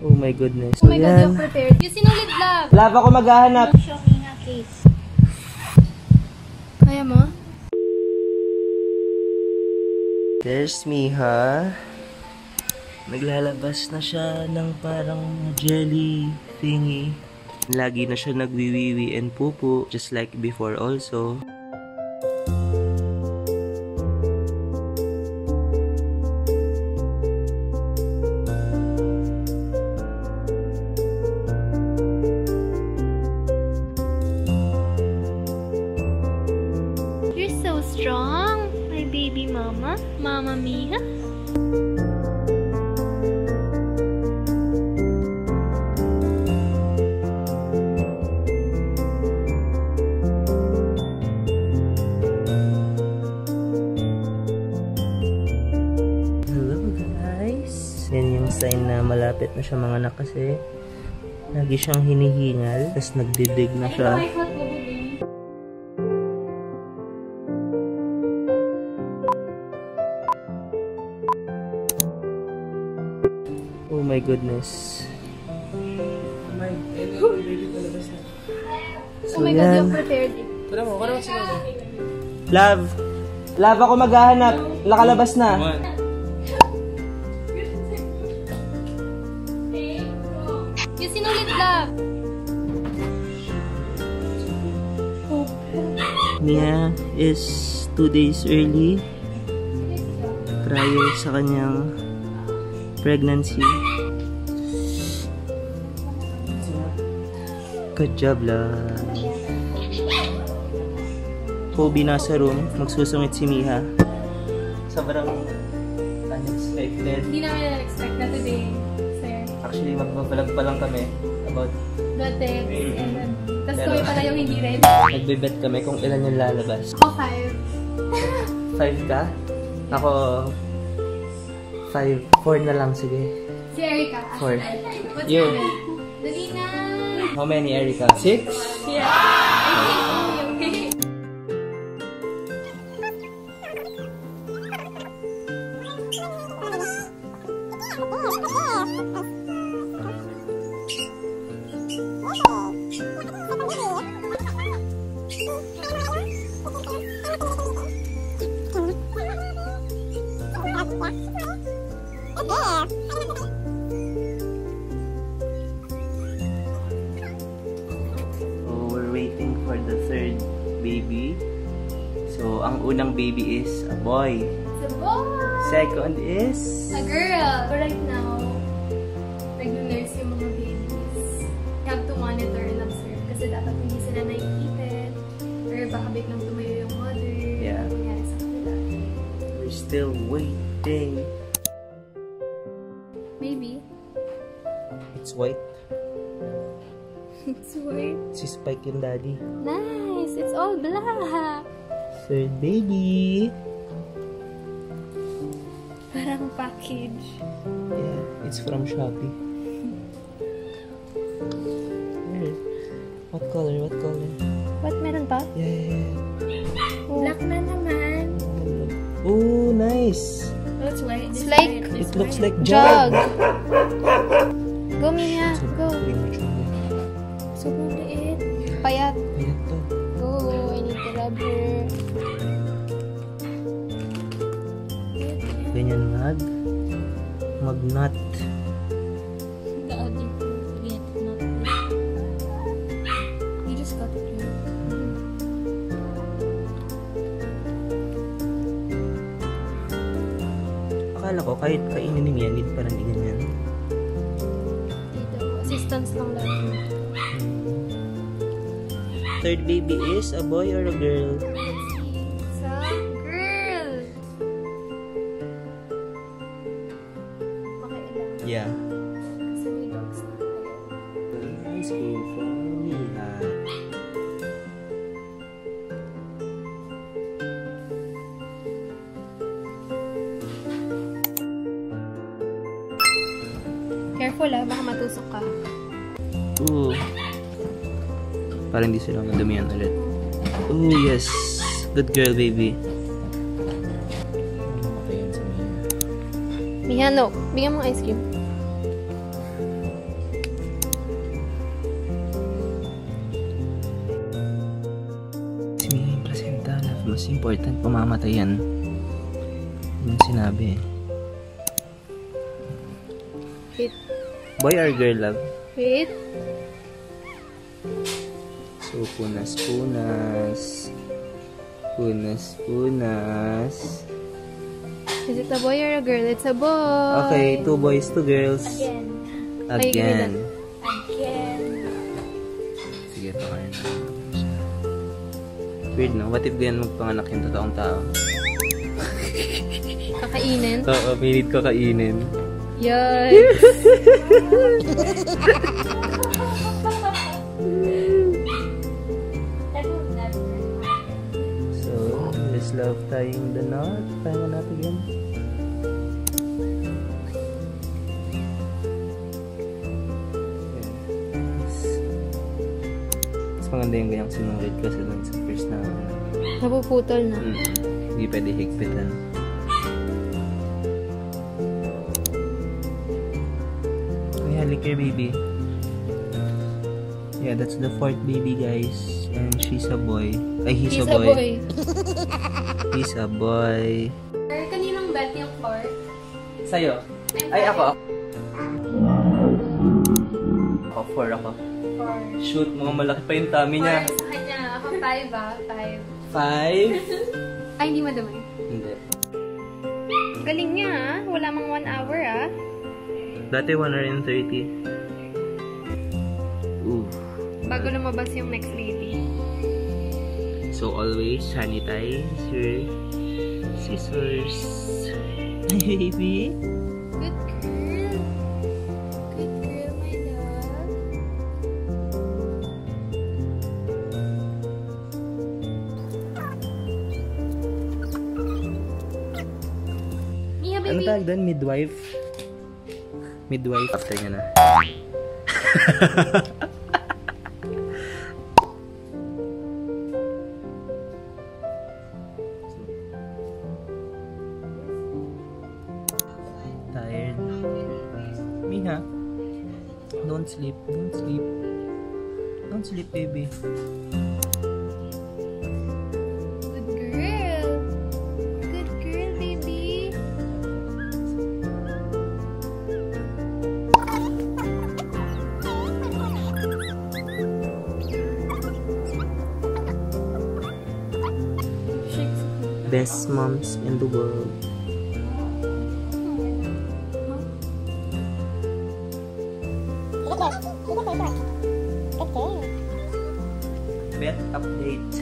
Oh my goodness. Oh my God, Ayan. you're prepared. You sinulid love. Love ako maghahanap. Showing a case. Kaya mo? There's Miha. Naglalabas na siya ng parang jelly thingy. Lagi na siya nagwiwiwi and pupu, just like before also. Malapit na siya mga anak kasi lagi siyang hinihingal tapos nagdidig na siya. Oh my goodness. Oh my God, you're prepared. Love! Love ako maghahanap. Lakalabas na. You Mia is two days early prior sa kanyang pregnancy. Good job, love. Kobe nasa room, magsusungit si Miha. Sobrang unexpected. Hindi namin na-expect na today. Actually, magbabalag pa lang kami about Blood test. and then- Tapos kami pala yung hindi ready. nagbebet kami kung ilan yung lalabas. Ako five. Five ka? Ako, five. Four na lang, sige. Si Erica. Four. What's You. your name? How many, Erica? Six? So, we're waiting for the third baby. So, ang unang baby is a boy. It's a boy. Second is... A girl. But right now, nag-nurse yung mga babies. You have to monitor and observe kasi dapat hindi sila naiipit or baka biglang tumayo yung mother. Yeah. We're still waiting. White. It's white. Si Spike yung daddy. Nice. It's all black. Third baby. Parang package. Yeah, it's from Shopee. What color? What color? What meron pa? Yeah. Black na naman. Oh, nice. That's white. It's like- It looks like Jug. jug. Go, Mia. Go. Sobrang liit. Payat. Ayan to. Go. I need to rub her. Ganyan mag. Magnat. The other get not You just got it. Akala ko kahit kainin ni Mia, need pa rin ganyan. Dito. Assistance lang lang. Third baby is a boy or a girl? It's a girl. Makailang. Yeah. Kasi may dogs na. Let's go for Mia. Careful ah, baka matusok ka. Ooh. Para hindi sila madumihan ulit. Ooh, yes. Good girl, baby. Mihano. Bigyan mo ice cream. Si Miha yung. Mas important, pumamatay yan. Yun sinabi. Boy or girl, love? Wait. So, punas, punas. Punas, punas. Is it a boy or a girl? It's a boy. Okay, two boys, two girls. Again. Again. Again. Sige, pakain na. Weird, no? What if ganyan magpanganak yung totoong tao? Kakainin. Oo, minute ko kainin. Yan. So, just love tying the knot. Again. Yes. Mas maganda yung ganyang sinulit kasi dun sa first na Napuputol na. mm, hindi pwede higpitan. Kayo, baby. Yeah, that's the fourth baby, guys. And she's a boy. Ay, he's, He's a boy. a boy. He's a boy. Sir, kaninong bet yung court? Sa'yo? Ay, ako. Ako, four ako. Four. Shoot, mga malaki pa yung tummy niya. Four sa kanya. Ako five ah. Five. Five? Ay, hindi madamay. Hindi. Galing niya ah. Wala mang one hour ah. Dati 130. Ooh. Bago lumabas yung next baby. So always sanitize your scissors. Baby. Good girl. Good girl, my love. Mia, Ano baby. tawag doon? Midwife? Midwife. After niya na. Tired. Miha. Don't sleep. Don't sleep. Don't sleep, baby. Best moms in the world. Bet update.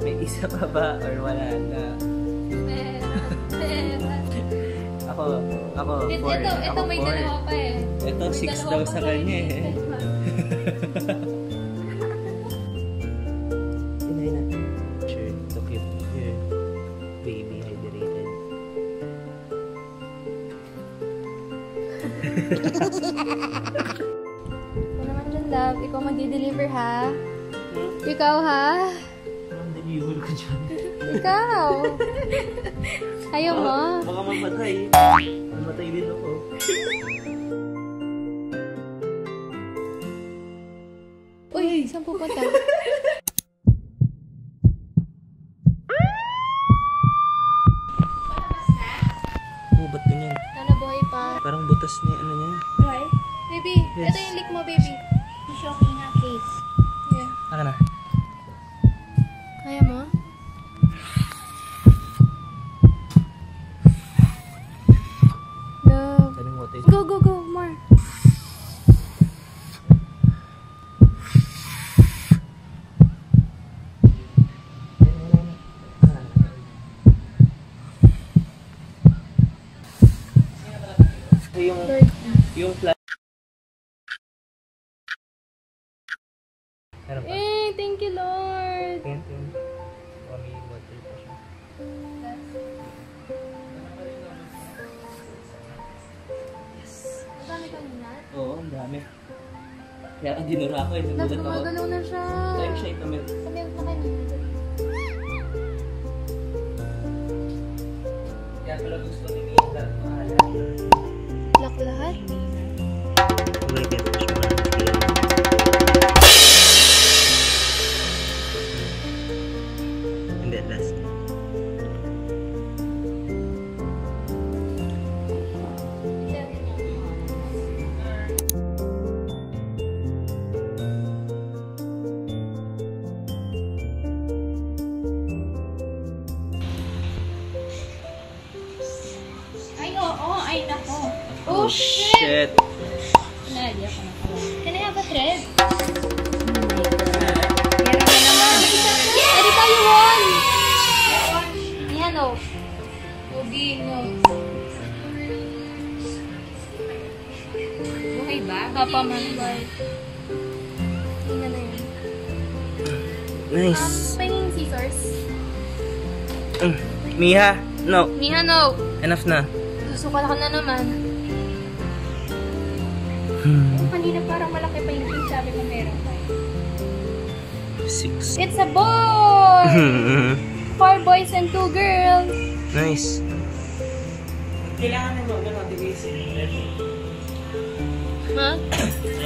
May isa pa ba or wala na? Ako, ako, Ito, four. ito, ako, may four. dalawa pa eh. Ito, May six daw sa kanya eh. Ito naman dyan, love. Ikaw magdi-deliver, ha? Ikaw, ha? Ang deliver ko dyan. Ikaw. Ayaw mo? Baka mamatay. Mamatay din ako. Uy, saan pupunta? Oh, ba't ganyan? Sana buhay pa. Parang butas niya, ano niya. Buhay? Baby, Yes. ito yung lick mo, baby. Yeah. Aka na. Kaya mo? Love. Sabi mo, tayo. Go, go, go. More. Yung, yung flat. Meron pa. Eh, thank you, Lord. Baka may water pa siya. Ang dami kanina. Oo, ang dami. Kaya ang dinura ko eh. Nagulat ako. gumagalaw na siya. Time siya itamit. Sabi ko kanina. Shit. Can I have a thread? Meron na naman. Pwede tayo won! Yan o. Ugi, no. Buhay ba? Papa man. Tingnan na yun. Nice. Um, pahingin scissors. Mm. Miha, no. Miha, no. Enough na. Susukal ka na naman. Hmm. Kanina parang malaki pa yung sabi ko meron pa. Six. It's a boy! Four boys and two girls. nice. Ha?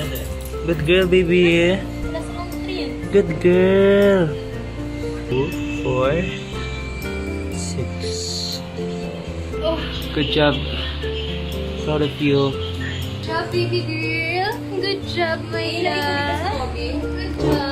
Good girl, baby. Three. Good girl. Two, four, six. Oh. Good job. Proud of you. job, baby girl. Job, love. Good job.